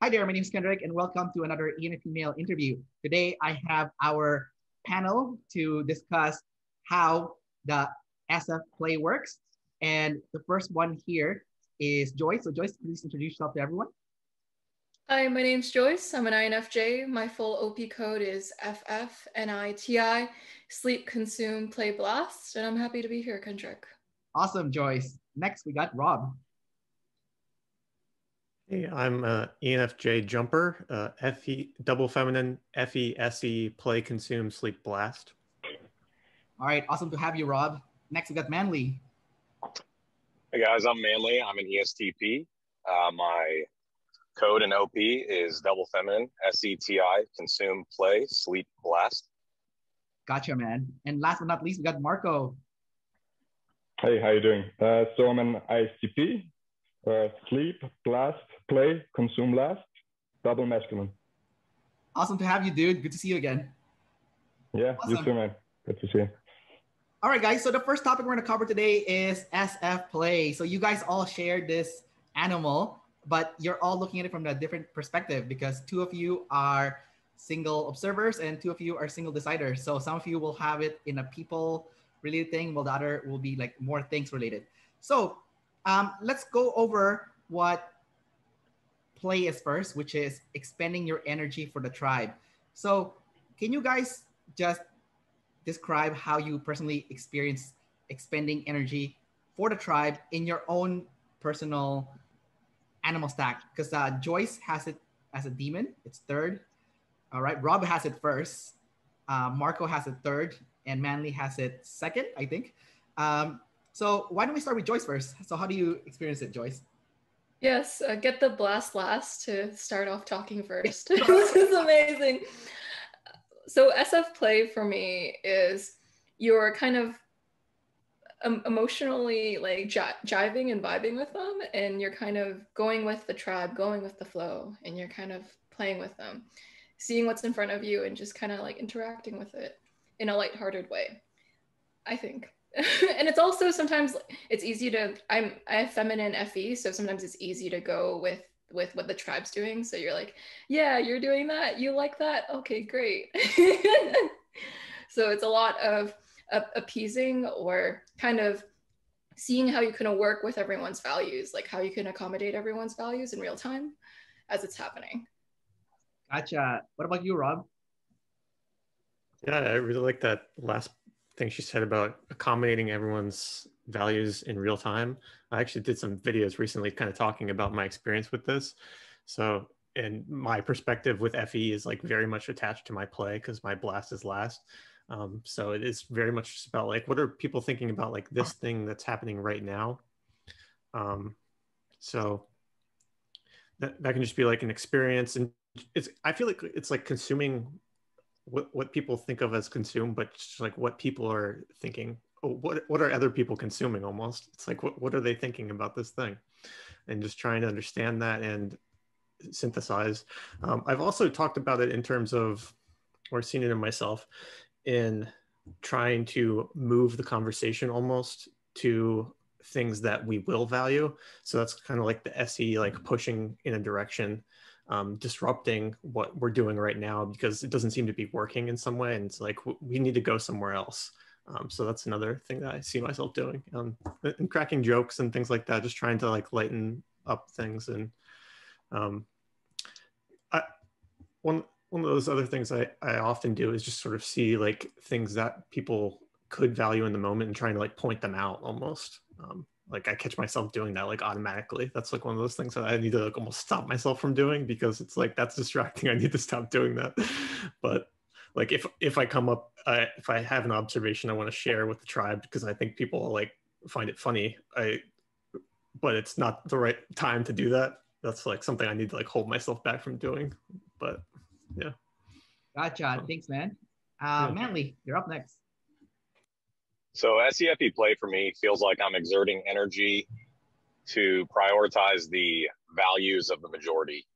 Hi there, my name is Kendrick, and welcome to another ENFP Male interview. Today, I have our panel to discuss how the SF play works. And the first one here is Joyce. So, Joyce, please introduce yourself to everyone. Hi, my name's Joyce. I'm an INFJ. My full OP code is FFNITI, Sleep, Consume, Play, Blast. And I'm happy to be here, Kendrick. Awesome, Joyce. Next, we got Rob. Hey, I'm uh, ENFJ Jumper, uh, FE double feminine, FE, Play, Consume, Sleep, Blast. All right, awesome to have you, Rob. Next, we got Manley. Hey guys, I'm Manley. I'm an ESTP. Uh, my code in OP is double feminine, SETI, consume, play, sleep, blast. Gotcha, man. And last but not least, we got Marco. Hey, how you doing? Uh, so I'm an ISTP, uh, sleep, blast, play, consume, last, double masculine. Awesome to have you, dude. Good to see you again. Yeah, awesome. you too, man. Good to see you. All right, guys. So the first topic we're going to cover today is SF play. So you guys all shared this animal but you're all looking at it from a different perspective because two of you are single observers and two of you are single deciders. So some of you will have it in a people related thing, while the other will be like more things related. So um, let's go over what play is first, which is expending your energy for the tribe. So can you guys just describe how you personally experience expending energy for the tribe in your own personal animal stack because uh, Joyce has it as a demon. It's third. All right. Rob has it first. Uh, Marco has it third, and Manley has it second, I think. Um, so why don't we start with Joyce first? So how do you experience it, Joyce? Yes, uh, get the blast last to start off talking first. this is amazing. So SF play for me is you're kind of um, emotionally like j- jiving and vibing with them and you're kind of going with the tribe going with the flow and you're kind of playing with them seeing what's in front of you and just kind of like interacting with it in a lighthearted way i think and it's also sometimes it's easy to i'm i have feminine fe so sometimes it's easy to go with with what the tribe's doing so you're like yeah you're doing that you like that okay great so it's a lot of appeasing or kind of seeing how you can work with everyone's values, like how you can accommodate everyone's values in real time as it's happening. Gotcha. What about you, Rob? Yeah, I really like that last thing she said about accommodating everyone's values in real time. I actually did some videos recently kind of talking about my experience with this. So, and my perspective with FE is like very much attached to my play because my blast is last. Um, so it is very much just about like what are people thinking about like this thing that's happening right now. Um, so that, that can just be like an experience and it's I feel like it's like consuming what, what people think of as consume, but just like what people are thinking. Oh, what what are other people consuming almost? It's like what, what are they thinking about this thing? And just trying to understand that and synthesize. Um, I've also talked about it in terms of or seen it in myself in trying to move the conversation almost to things that we will value. So that's kind of like the SE, like pushing in a direction, um, disrupting what we're doing right now because it doesn't seem to be working in some way. And it's like, we need to go somewhere else. Um, so that's another thing that I see myself doing um, and cracking jokes and things like that, just trying to like lighten up things. And um, I, one, one of those other things I, I often do is just sort of see like things that people could value in the moment and trying to like point them out almost. Um, like I catch myself doing that like automatically. That's like one of those things that I need to like almost stop myself from doing because it's like that's distracting. I need to stop doing that. but like if if I come up, uh, if I have an observation I want to share with the tribe because I think people like find it funny, I but it's not the right time to do that. That's like something I need to like hold myself back from doing. But yeah. Gotcha. Thanks, man. Uh, yeah. Manley, you're up next. So SEFE play for me feels like I'm exerting energy to prioritize the values of the majority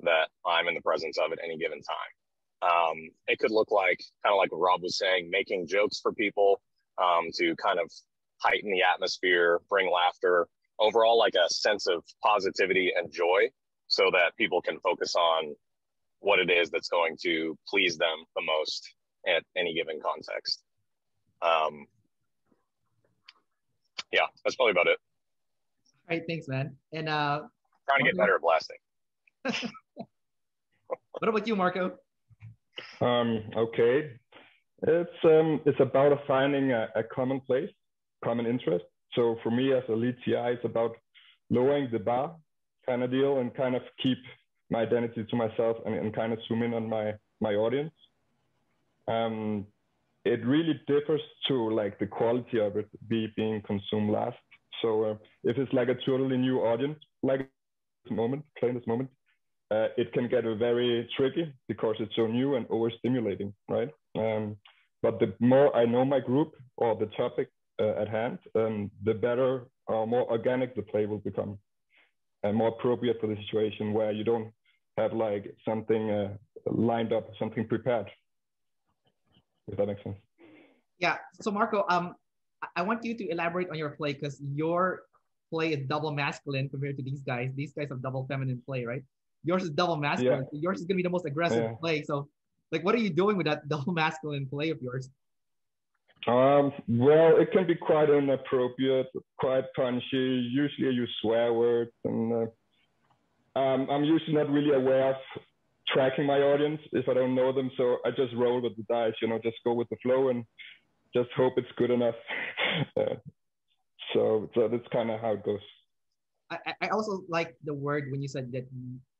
that I'm in the presence of at any given time. Um, it could look like kind of like what Rob was saying, making jokes for people um, to kind of heighten the atmosphere, bring laughter, overall like a sense of positivity and joy so that people can focus on what it is that's going to please them the most at any given context. Um, yeah, that's probably about it. All right, thanks, man. And uh, trying to get better at blasting. what about you, Marco? Um, okay, it's um, it's about finding a, a common place, common interest. So for me as a lead TI, it's about lowering the bar kind of deal and kind of keep my identity to myself and, and kind of zoom in on my my audience. Um, it really differs to like the quality of it be being consumed last. So uh, if it's like a totally new audience, like this moment, playing this moment, uh, it can get very tricky because it's so new and overstimulating, right? Um, but the more I know my group or the topic uh, at hand, um, the better or more organic the play will become and more appropriate for the situation where you don't have like something uh, lined up, something prepared. If that makes sense. Yeah. So Marco, um, I want you to elaborate on your play because your play is double masculine compared to these guys. These guys have double feminine play, right? Yours is double masculine. Yeah. So yours is gonna be the most aggressive yeah. play. So, like, what are you doing with that double masculine play of yours? Um, well, it can be quite inappropriate, quite punchy. Usually, I use swear words, and uh, um, I'm usually not really aware of tracking my audience if I don't know them. So I just roll with the dice, you know, just go with the flow and just hope it's good enough. uh, so, so that's kind of how it goes. I, I also like the word when you said that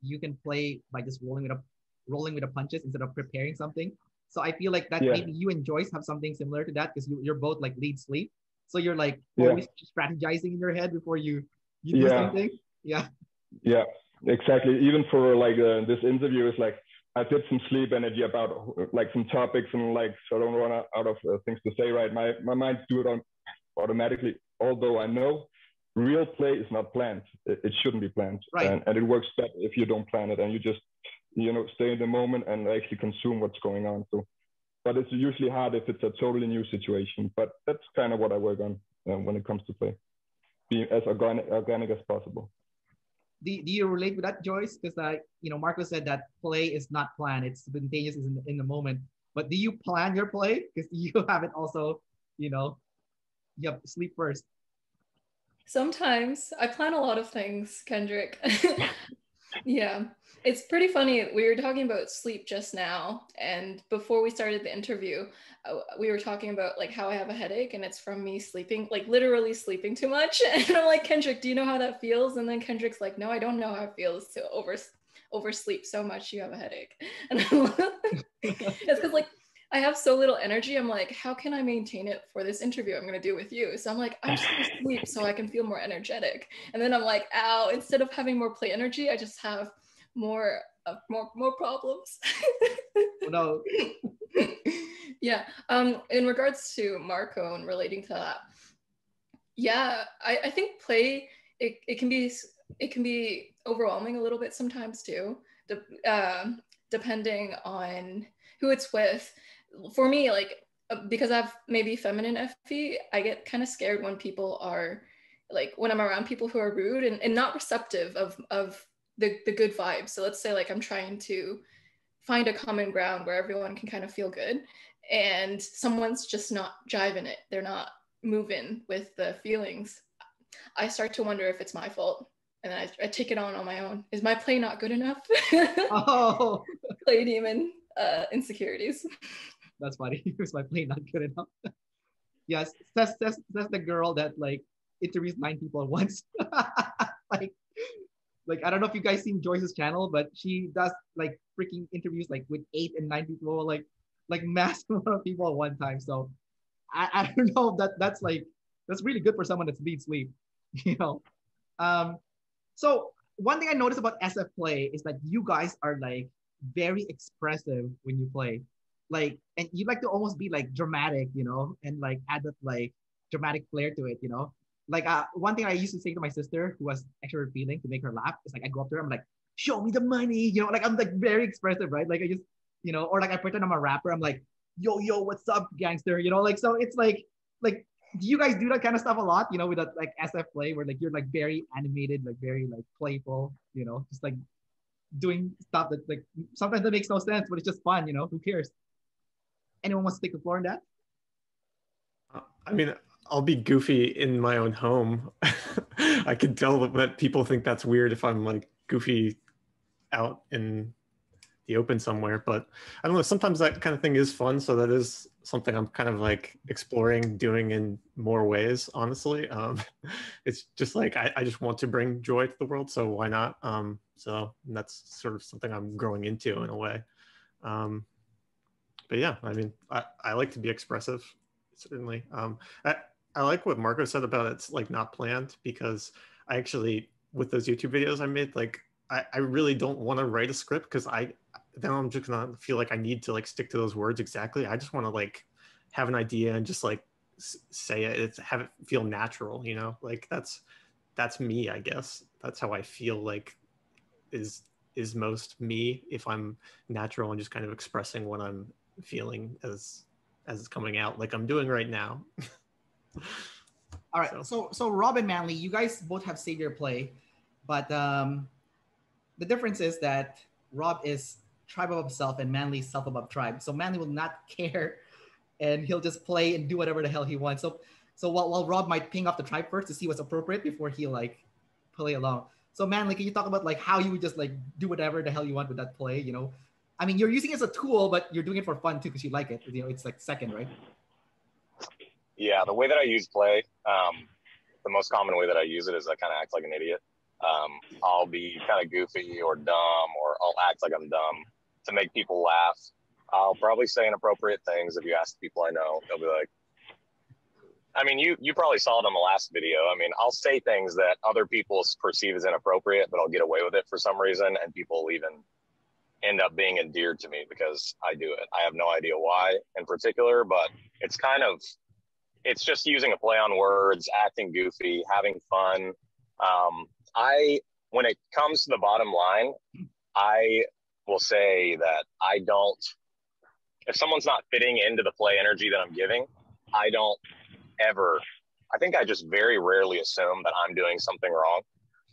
you can play by just rolling with a rolling with the punches instead of preparing something. So I feel like that yeah. maybe you and Joyce have something similar to that because you, you're both like lead sleep. So you're like yeah. always strategizing in your head before you you do yeah. something. Yeah. Yeah, exactly. Even for like uh, this interview is like I did some sleep energy about like some topics and like so I don't run out of uh, things to say. Right, my my mind do it on automatically. Although I know real play is not planned. It, it shouldn't be planned, right. and, and it works better if you don't plan it and you just you know, stay in the moment and actually consume what's going on. So, but it's usually hard if it's a totally new situation. But that's kind of what I work on uh, when it comes to play, being as organic, organic as possible. Do, do you relate with that, Joyce? Because uh, you know, Marco said that play is not planned; it's spontaneous, in the, in the moment. But do you plan your play? Because you have it also, you know, you have sleep first. Sometimes I plan a lot of things, Kendrick. yeah. It's pretty funny. We were talking about sleep just now, and before we started the interview, uh, we were talking about like how I have a headache, and it's from me sleeping, like literally sleeping too much. And I'm like, Kendrick, do you know how that feels? And then Kendrick's like, No, I don't know how it feels to over oversleep so much you have a headache. And it's because like I have so little energy. I'm like, how can I maintain it for this interview I'm going to do with you? So I'm like, I'm just going to sleep so I can feel more energetic. And then I'm like, ow, instead of having more play energy, I just have more uh, more more problems. no. yeah. Um, in regards to Marco and relating to that, yeah, I, I think play it, it can be it can be overwhelming a little bit sometimes too, de- uh, depending on who it's with. For me, like uh, because I've maybe feminine FE, I get kind of scared when people are like when I'm around people who are rude and, and not receptive of of the, the good vibes. So let's say like I'm trying to find a common ground where everyone can kind of feel good and someone's just not jiving it. They're not moving with the feelings. I start to wonder if it's my fault. And then I, I take it on on my own. Is my play not good enough? oh, play demon uh, insecurities. That's funny. Is my play not good enough? yes, that's that's that's the girl that like interviews nine people at once. like like I don't know if you guys seen Joyce's channel, but she does like freaking interviews like with eight and nine people, like like mass amount of people at one time. So I, I don't know if that that's like that's really good for someone that's lead sleep, you know. Um, so one thing I noticed about SF play is that you guys are like very expressive when you play, like, and you like to almost be like dramatic, you know, and like add that like dramatic flair to it, you know like uh, one thing I used to say to my sister who was actually revealing to make her laugh is like I go up to her, I'm like, show me the money, you know, like I'm like very expressive, right? Like I just, you know, or like I pretend I'm a rapper, I'm like, yo, yo, what's up, gangster? You know, like so it's like like do you guys do that kind of stuff a lot, you know, with that like SF play where like you're like very animated, like very like playful, you know, just like doing stuff that like sometimes that makes no sense, but it's just fun, you know. Who cares? Anyone wants to take the floor on that? I mean, I'll be goofy in my own home. I can tell that people think that's weird if I'm like goofy out in the open somewhere. But I don't know. Sometimes that kind of thing is fun. So that is something I'm kind of like exploring doing in more ways. Honestly, um, it's just like I, I, just want to bring joy to the world. So why not? Um, so that's sort of something I'm growing into in a way. Um, but yeah, I mean, I, I like to be expressive. Certainly. Um, I, I like what Marco said about it's like not planned because I actually with those YouTube videos I made, like I, I really don't want to write a script because I then I'm just gonna feel like I need to like stick to those words exactly. I just want to like have an idea and just like say it, it's, have it feel natural, you know. Like that's that's me, I guess. That's how I feel like is is most me if I'm natural and just kind of expressing what I'm feeling as as it's coming out, like I'm doing right now. All right. So. so so Rob and Manley, you guys both have savior play, but um, the difference is that Rob is tribe above self and Manley self above tribe. So Manley will not care, and he'll just play and do whatever the hell he wants. So so while, while Rob might ping off the tribe first to see what's appropriate before he like play along. So Manley, can you talk about like how you would just like do whatever the hell you want with that play? You know, I mean, you're using it as a tool, but you're doing it for fun too because you like it. You know, it's like second, right? Yeah, the way that I use play, um, the most common way that I use it is I kind of act like an idiot. Um, I'll be kind of goofy or dumb, or I'll act like I'm dumb to make people laugh. I'll probably say inappropriate things. If you ask people I know, they'll be like, I mean, you you probably saw it on the last video. I mean, I'll say things that other people perceive as inappropriate, but I'll get away with it for some reason, and people even end up being endeared to me because I do it. I have no idea why in particular, but it's kind of it's just using a play on words, acting goofy, having fun. Um, I, when it comes to the bottom line, I will say that I don't, if someone's not fitting into the play energy that I'm giving, I don't ever, I think I just very rarely assume that I'm doing something wrong,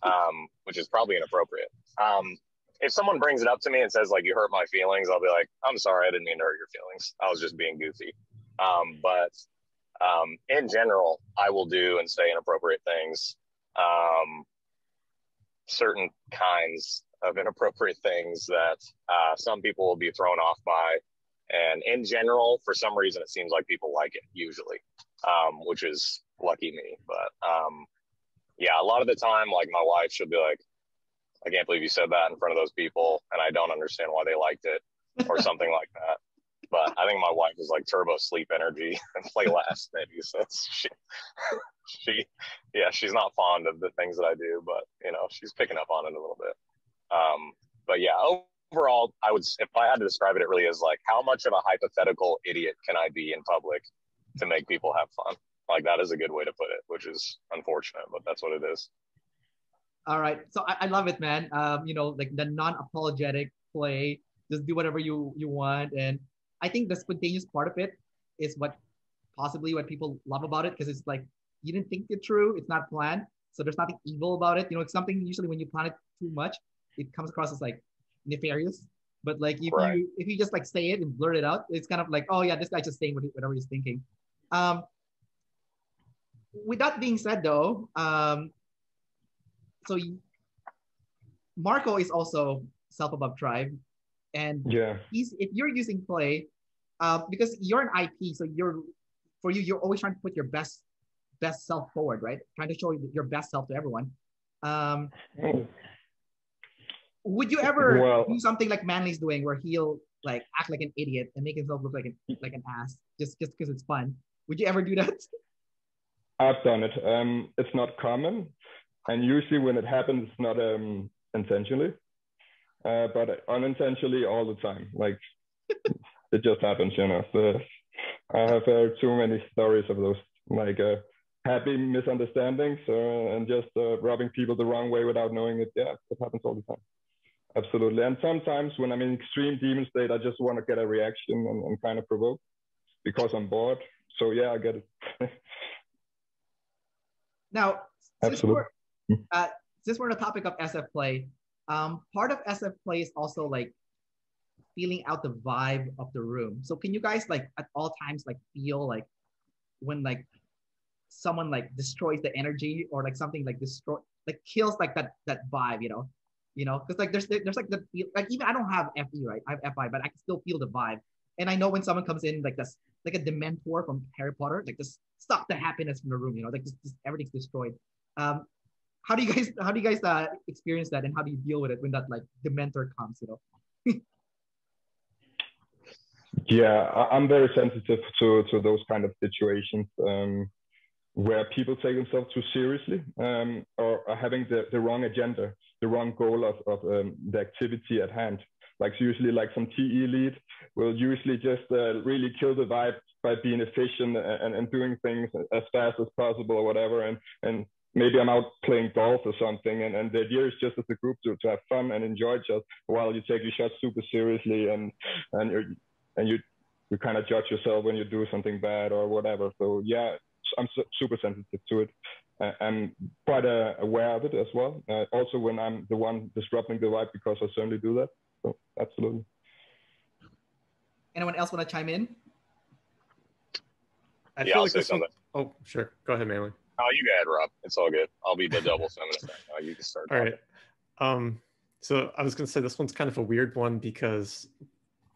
um, which is probably inappropriate. Um, if someone brings it up to me and says like you hurt my feelings, I'll be like, I'm sorry, I didn't mean to hurt your feelings. I was just being goofy. Um, but um, in general, I will do and say inappropriate things. Um, certain kinds of inappropriate things that uh, some people will be thrown off by. And in general, for some reason, it seems like people like it usually, um, which is lucky me. But um, yeah, a lot of the time, like my wife, she'll be like, I can't believe you said that in front of those people. And I don't understand why they liked it or something like that. But I think my wife is like turbo sleep energy and play last maybe. So she, she, yeah, she's not fond of the things that I do, but you know, she's picking up on it a little bit. Um, but yeah, overall, I would, if I had to describe it, it really is like, how much of a hypothetical idiot can I be in public to make people have fun? Like that is a good way to put it, which is unfortunate, but that's what it is. All right. So I, I love it, man. Um, you know, like the non-apologetic play, just do whatever you you want. And I think the spontaneous part of it is what possibly what people love about it because it's like you didn't think it through, it's not planned. So there's nothing evil about it. You know, it's something usually when you plan it too much, it comes across as like nefarious. But like if right. you if you just like say it and blurt it out, it's kind of like, oh yeah, this guy's just saying whatever he's thinking. Um, with that being said, though, um, so Marco is also self above tribe, and yeah, he's if you're using play, uh, because you're an IP, so you're for you, you're always trying to put your best best self forward, right? Trying to show your best self to everyone. Um, would you ever well, do something like Manley's doing, where he'll like act like an idiot and make himself look like an like an ass just just because it's fun? Would you ever do that? I've done it. Um, it's not common, and usually when it happens, it's not um, intentionally, uh, but unintentionally all the time. Like it just happens, you know. So I have heard too many stories of those like uh, happy misunderstandings uh, and just uh, rubbing people the wrong way without knowing it. Yeah, it happens all the time. Absolutely. And sometimes when I'm in extreme demon state, I just want to get a reaction and, and kind of provoke because I'm bored. So yeah, I get it. now, Absolutely. We're, uh, since we're on the topic of SF play, um, part of SF play is also like feeling out the vibe of the room. So can you guys like at all times like feel like when like someone like destroys the energy or like something like destroy like kills like that that vibe, you know? You know, because like there's there's like the like even I don't have FE right, I have FI, but I can still feel the vibe. And I know when someone comes in like this like a Dementor from Harry Potter, like just suck the happiness from the room, you know, like just, just everything's destroyed. Um, how do you guys how do you guys uh, experience that and how do you deal with it when that like the mentor comes, you know? yeah, I'm very sensitive to to those kind of situations. Um, where people take themselves too seriously um, or are having the, the wrong agenda, the wrong goal of, of um, the activity at hand. Like usually like some TE lead will usually just uh, really kill the vibe by being efficient and, and doing things as fast as possible or whatever. And, and maybe I'm out playing golf or something. And, and the idea is just as a group to, to have fun and enjoy each other while you take your shots super seriously and, and, you and you, you kind of judge yourself when you do something bad or whatever. So yeah, I'm su- super sensitive to it. I'm quite uh, aware of it as well. Uh, also, when I'm the one disrupting the vibe, because I certainly do that. So absolutely. Anyone else want to chime in? I Yeah, feel I'll like say this one, something. oh, sure. Go ahead, Manley. Oh, you go ahead, Rob. It's all good. I'll be the double feminist. now. you can start. All right. Um, so I was going to say this one's kind of a weird one because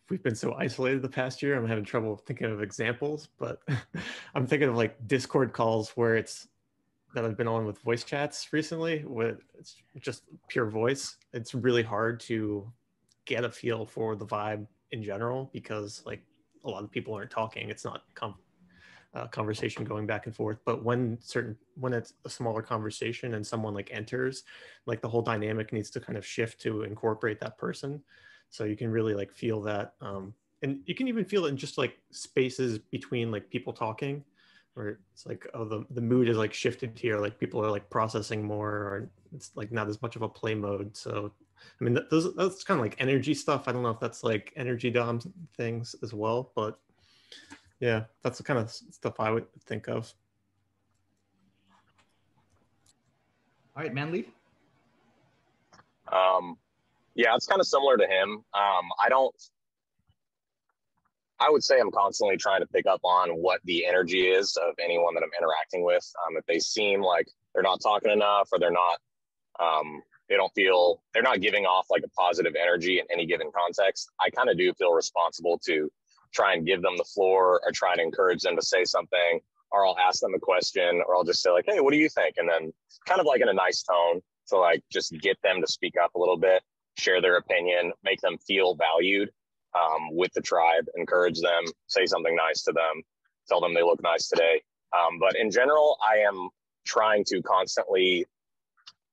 we've been so isolated the past year. I'm having trouble thinking of examples, but I'm thinking of like Discord calls where it's that I've been on with voice chats recently, with it's just pure voice. It's really hard to get a feel for the vibe in general because like a lot of people aren't talking. It's not com- uh, conversation going back and forth. But when certain when it's a smaller conversation and someone like enters, like the whole dynamic needs to kind of shift to incorporate that person. So you can really like feel that, um, and you can even feel it in just like spaces between like people talking, where it's like oh the the mood is like shifted here, like people are like processing more, or it's like not as much of a play mode. So I mean that, those that's kind of like energy stuff. I don't know if that's like energy dom things as well, but yeah, that's the kind of stuff I would think of. All right, Manley. Um, yeah, it's kind of similar to him. Um, I don't. I would say I'm constantly trying to pick up on what the energy is of anyone that I'm interacting with. Um, if they seem like they're not talking enough, or they're not, um, they don't feel they're not giving off like a positive energy in any given context. I kind of do feel responsible to try and give them the floor, or try and encourage them to say something, or I'll ask them a question, or I'll just say like, "Hey, what do you think?" And then kind of like in a nice tone to like just get them to speak up a little bit, share their opinion, make them feel valued um, with the tribe, encourage them, say something nice to them, tell them they look nice today. Um, but in general, I am trying to constantly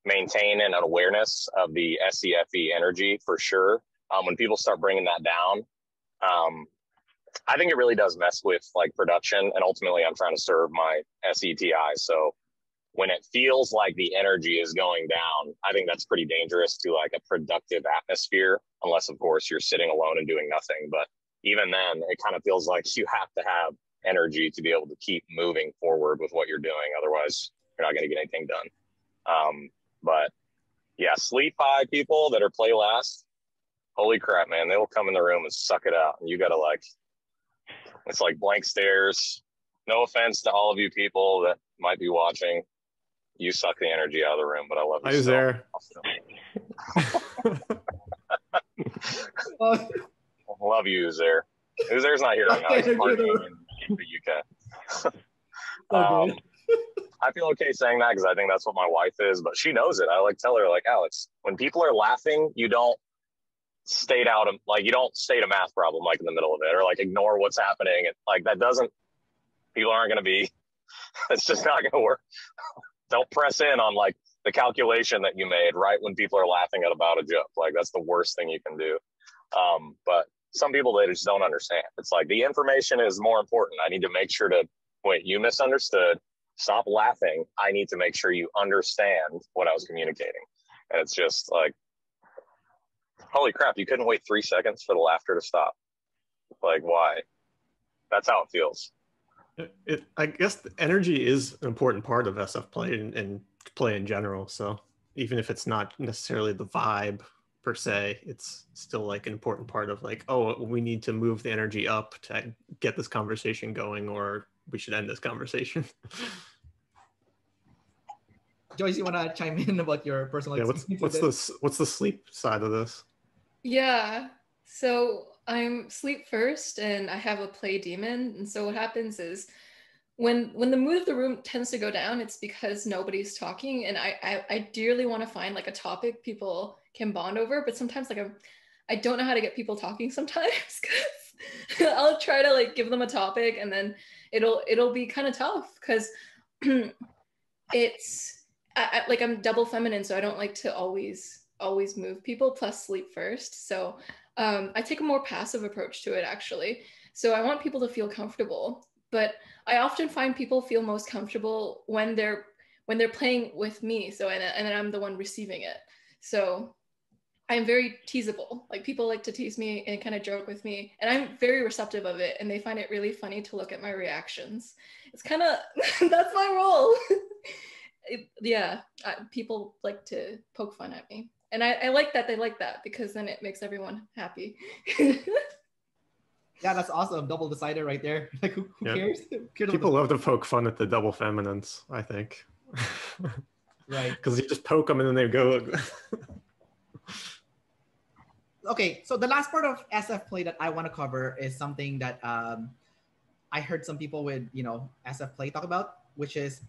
maintain an awareness of the SEFE energy for sure. Um, when people start bringing that down, um, I think it really does mess with like production. And ultimately, I'm trying to serve my SETI. So when it feels like the energy is going down, I think that's pretty dangerous to like a productive atmosphere, unless of course you're sitting alone and doing nothing. But even then, it kind of feels like you have to have energy to be able to keep moving forward with what you're doing. Otherwise, you're not going to get anything done. Um, but yeah, sleep high people that are play last. Holy crap, man! They will come in the room and suck it out, and you got to like, it's like blank stares. No offense to all of you people that might be watching you suck the energy out of the room, but I love you. I was still. there. Oh, Love you, Uzer. Uzer's not here right now. He's partying in the UK. Um. I feel okay saying that because I think that's what my wife is, but she knows it. I like tell her like Alex, when people are laughing, you don't state out a, like you don't state a math problem like in the middle of it or like ignore what's happening. It, like that doesn't. People aren't going to be. It's just not going to work. don't press in on like the calculation that you made right when people are laughing at about a joke. Like that's the worst thing you can do. Um, but some people they just don't understand. It's like the information is more important. I need to make sure to wait. You misunderstood. Stop laughing. I need to make sure you understand what I was communicating. And it's just like, holy crap! You couldn't wait three seconds for the laughter to stop. Like why? That's how it feels. It, it, I guess the energy is an important part of SF play and, and play in general. So even if it's not necessarily the vibe per se, it's still like an important part of like, oh, we need to move the energy up to get this conversation going, or we should end this conversation. Joyce, you want to chime in about your personal yeah, what's, what's the what's the sleep side of this? Yeah, so I'm sleep first, and I have a play demon, and so what happens is when when the mood of the room tends to go down, it's because nobody's talking, and I I, I dearly want to find like a topic people can bond over, but sometimes like I'm I don't know how to get people talking sometimes because I'll try to like give them a topic and then it'll it'll be kind of tough because it's I, I, like I'm double feminine, so I don't like to always always move people. Plus sleep first, so um, I take a more passive approach to it actually. So I want people to feel comfortable, but I often find people feel most comfortable when they're when they're playing with me. So and and I'm the one receiving it. So I'm very teasable. Like people like to tease me and kind of joke with me, and I'm very receptive of it, and they find it really funny to look at my reactions. It's kind of that's my role. it, yeah, people like to poke fun at me, and I, I like that they like that because then it makes everyone happy. yeah, that's awesome. Double decider right there. Like who, who yeah. cares? People love to poke fun at the double feminines. I think. right. Because you just poke them and then they go okay, so the last part of SF play that I want to cover is something that um, I heard some people with you know SF play talk about, which is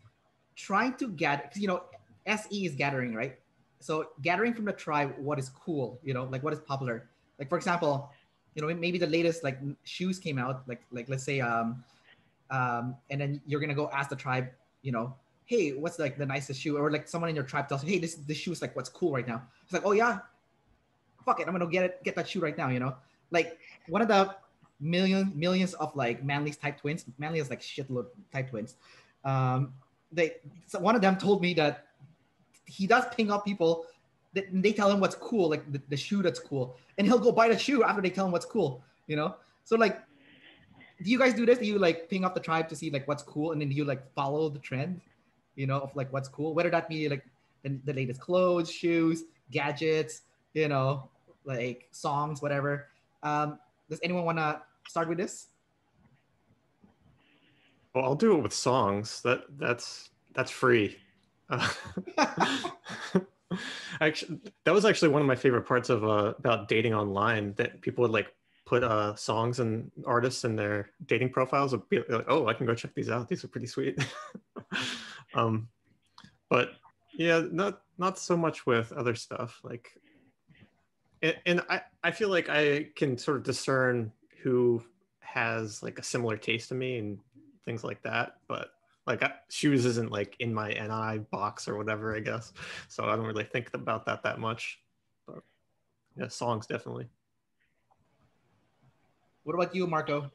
trying to get you know SE is gathering right. So gathering from the tribe what is cool, you know, like what is popular. Like for example, you know maybe the latest like shoes came out, like like let's say um, um, and then you're gonna go ask the tribe, you know, hey, what's like the nicest shoe? Or like someone in your tribe tells you, hey, this this shoe is like what's cool right now. It's like, oh yeah, fuck it, I'm gonna get it, get that shoe right now. You know, like one of the million millions of like Manley's type twins. Manley is like shitload type twins. Um, they so one of them told me that he does ping up people that they tell him what's cool, like the, the shoe that's cool, and he'll go buy the shoe after they tell him what's cool. You know, so like do you guys do this? Do you like ping up the tribe to see like what's cool, and then you like follow the trend, you know, of like what's cool, whether that be like the, the latest clothes, shoes, gadgets, you know, like songs, whatever. Um, does anyone want to start with this? Well, I'll do it with songs. That that's that's free. Uh, actually, that was actually one of my favorite parts of uh, about dating online. That people would like put uh, songs and artists in their dating profiles. Would be like, oh, I can go check these out. These are pretty sweet. um, but yeah, not not so much with other stuff. Like and, and I, I feel like I can sort of discern who has like a similar taste to me and things like that. But like shoes isn't like in my NI box or whatever, I guess. So I don't really think about that that much. But yeah, songs definitely. What about you, Marco?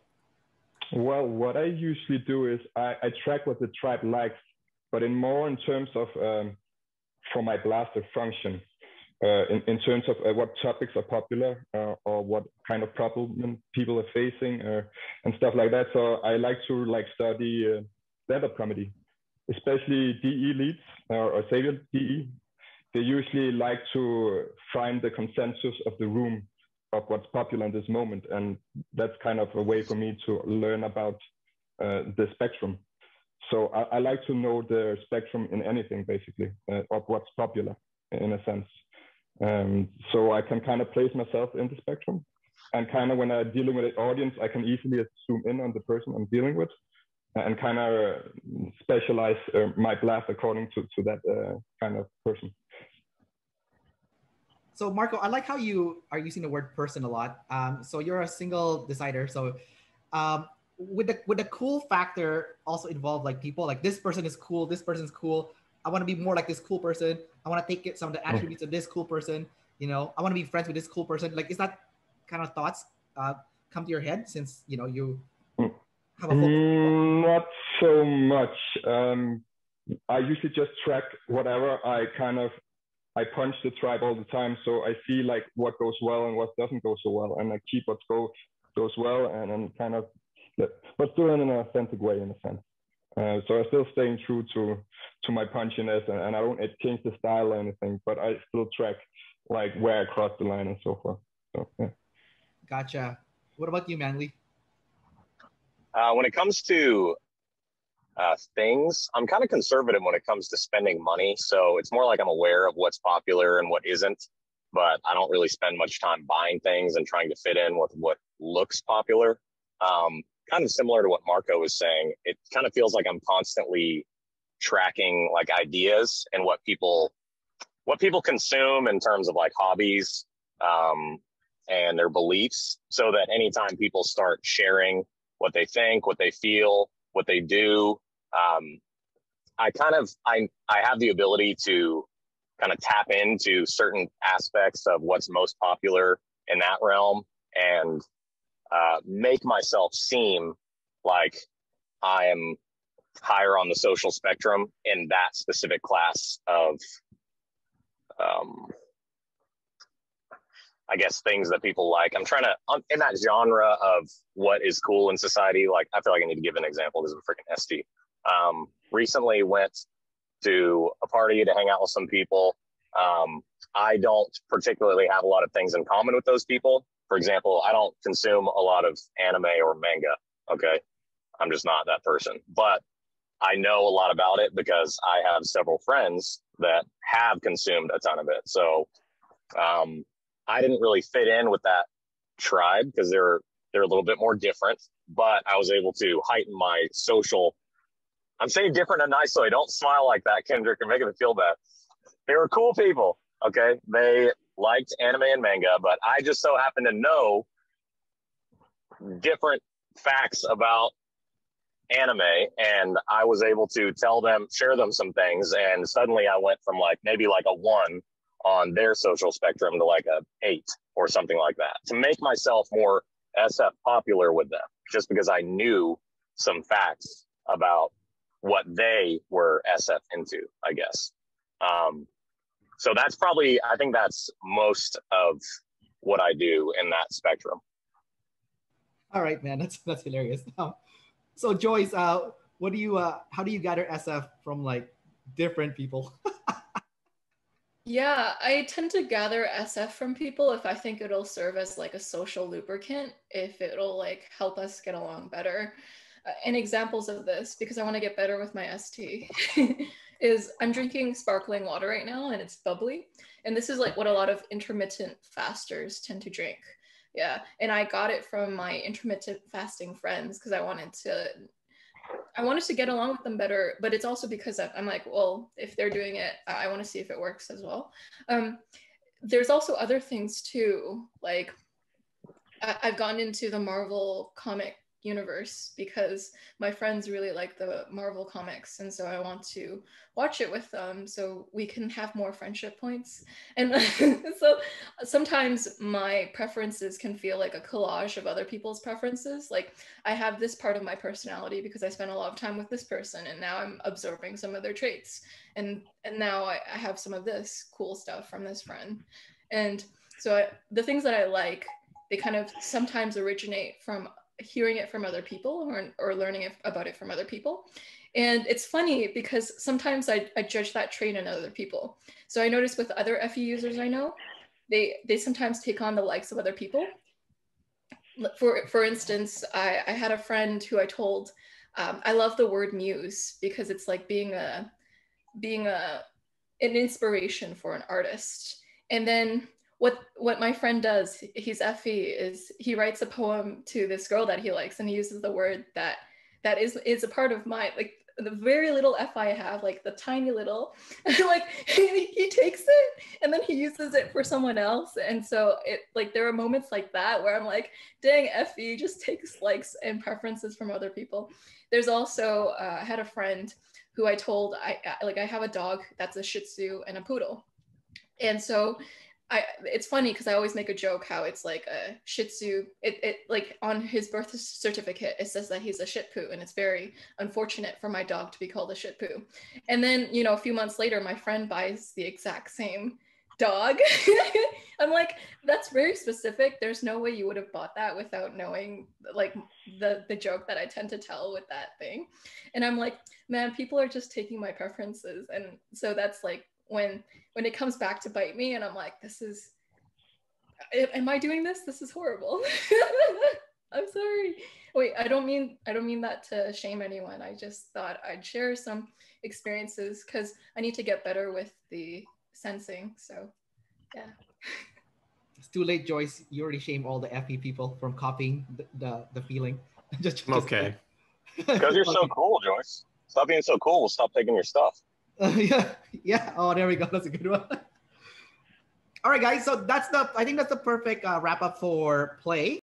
Well, what I usually do is I, I track what the tribe likes, but in more in terms of um, for my blaster function uh, in, in terms of uh, what topics are popular uh, or what kind of problem people are facing uh, and stuff like that. So I like to like study uh, stand-up comedy, especially DE leads or, or savior DE. They usually like to find the consensus of the room of what's popular in this moment, and that's kind of a way for me to learn about uh, the spectrum. So I, I, like to know the spectrum in anything, basically, of what's popular in a sense. Um, so I can kind of place myself in the spectrum. And kind of when I'm dealing with an audience, I can easily zoom in on the person I'm dealing with and kind of specialize uh, my blast according to, to that uh, kind of person. So Marco, I like how you are using the word person a lot. Um, so you're a single decider. So um, with the with the cool factor also involved like people like this person is cool, this person's cool. I want to be more like this cool person. I want to take it some of the oh. attributes of this cool person. You know, I want to be friends with this cool person. Like, is that kind of thoughts uh, come to your head since you know you mm, Not so much. Um, I usually just track whatever I kind of I punch the tribe all the time, so I see like what goes well and what doesn't go so well, and I keep what goes goes well, and then kind of, but still in an authentic way in a sense. Uh, so I'm still staying true to to my punchiness, and, and I don't change the style or anything, but I still track like where I cross the line and so forth. So yeah. Gotcha. What about you, Manley? Uh, when it comes to uh, things, I'm kind of conservative when it comes to spending money. So it's more like I'm aware of what's popular and what isn't, but I don't really spend much time buying things and trying to fit in with what looks popular. Um, kind of similar to what Marco was saying, it kind of feels like I'm constantly tracking like ideas and what people what people consume in terms of like hobbies um, and their beliefs so that anytime people start sharing what they think what they feel what they do. Um, i kind of i i have the ability to kind of tap into certain aspects of what's most popular in that realm and uh, make myself seem like I am higher on the social spectrum in that specific class of, um, I guess, things that people like. I'm trying to, I'm in that genre of what is cool in society, like, I feel like I need to give an example. This is a freaking ST. Um, recently went to a party to hang out with some people. Um, I don't particularly have a lot of things in common with those people. For example, I don't consume a lot of anime or manga. Okay. I'm just not that person. But I know a lot about it because I have several friends that have consumed a ton of it. So um, I didn't really fit in with that tribe because they're they're a little bit more different. But I was able to heighten my social. I'm saying different and nice, so I don't smile like that, Kendrick. You're making me feel bad. They were cool people. Okay, they liked anime and manga, but I just so happened to know different facts about anime and I was able to tell them, share them some things. And suddenly I went from like maybe like a one on their social spectrum to like a eight or something like that to make myself more SF popular with them just because I knew some facts about what they were SF into, I guess. Um, so that's probably, I think that's most of what I do in that spectrum. All right, man, that's that's hilarious. So Joyce, uh, what do you uh, how do you gather SF from like different people? yeah, I tend to gather SF from people if I think it'll serve as like a social lubricant, if it'll like help us get along better. Uh, and examples of this, because I want to get better with my ST, is I'm drinking sparkling water right now and it's bubbly. And this is like what a lot of intermittent fasters tend to drink yeah and i got it from my intermittent fasting friends because i wanted to i wanted to get along with them better but it's also because i'm like well if they're doing it i want to see if it works as well. Um, there's also other things too like i've gone into the marvel comic universe because my friends really like the Marvel comics and so I want to watch it with them so we can have more friendship points. And so sometimes my preferences can feel like a collage of other people's preferences. Like I have this part of my personality because I spent a lot of time with this person and now I'm absorbing some of their traits. And and now I, I have some of this cool stuff from this friend. And so I, the things that I like they kind of sometimes originate from hearing it from other people or, or learning it, about it from other people. And it's funny because sometimes I, I judge that trait in other people. So I notice with other FE users I know, they, they sometimes take on the likes of other people. For, for instance, I, I had a friend who I told, um, I love the word muse because it's like being a, being a, an inspiration for an artist. And then what what my friend does he's fe is he writes a poem to this girl that he likes and he uses the word that that is is a part of my like the very little f i have like the tiny little like he, he takes it and then he uses it for someone else and so it like there are moments like that where i'm like dang fe just takes likes and preferences from other people. There's also uh, i had a friend who i told i like i have a dog that's a shih tzu and a poodle and so I it's funny because I always make a joke how it's like a Shih Tzu. It, it like on his birth certificate it says that he's a Shih Poo, and it's very unfortunate for my dog to be called a Shih Poo. And then you know a few months later, my friend buys the exact same dog. I'm like, that's very specific. There's no way you would have bought that without knowing like the the joke that I tend to tell with that thing. And I'm like, man, people are just taking my preferences. And so that's like when when it comes back to bite me and I'm like, this is am I doing this? This is horrible. I'm sorry. Wait, I don't mean I don't mean that to shame anyone. I just thought I'd share some experiences because I need to get better with the sensing. So yeah. It's too late, Joyce. You already shame all the FE people from copying the, the, the feeling. just, just okay. Because you're so cool, Joyce. Stop being so cool. We'll stop taking your stuff. Uh, yeah, yeah. Oh, there we go. That's a good one. All right, guys. So that's the. I think that's the perfect uh, wrap up for play.